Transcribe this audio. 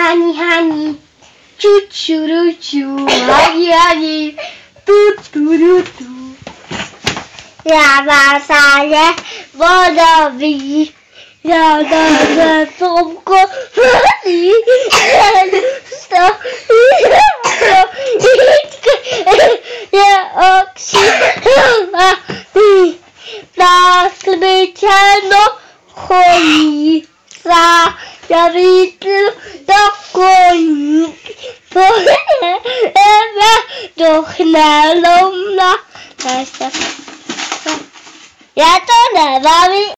Hani, hani, ču, čuru, ču, hani, hani, tu, tu, tu, tu. Já vás ale vodový, já dáme pomko, sto, je oxidová, tak mi černo chodí, sa, Kapitel der König forever